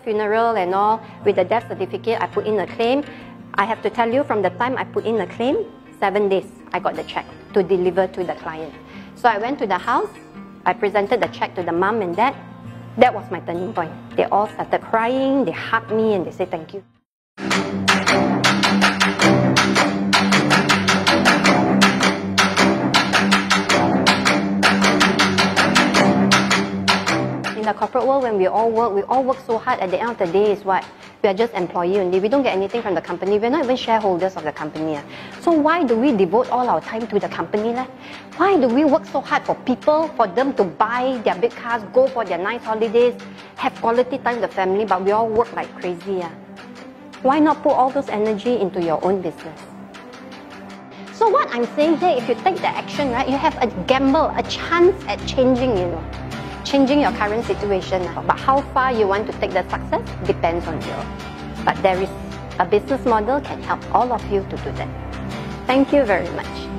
funeral and all, with the death certificate, I put in a claim. I have to tell you, from the time I put in the claim, seven days, I got the check to deliver to the client. So I went to the house, I presented the check to the mom and dad. That was my turning point. They all started crying, they hugged me and they said thank you. The corporate world, when we all work, we all work so hard. At the end of the day, is what we are just employee only. We don't get anything from the company. We're not even shareholders of the company. So why do we devote all our time to the company? Why do we work so hard for people, for them to buy their big cars, go for their nice holidays, have quality time with the family, but we all work like crazy? Why not put all those energy into your own business? So what I'm saying here, if you take the action, right, you have a gamble, a chance at changing, you know changing your current situation. Uh, but how far you want to take that success depends on you. But there is a business model can help all of you to do that. Thank you very much.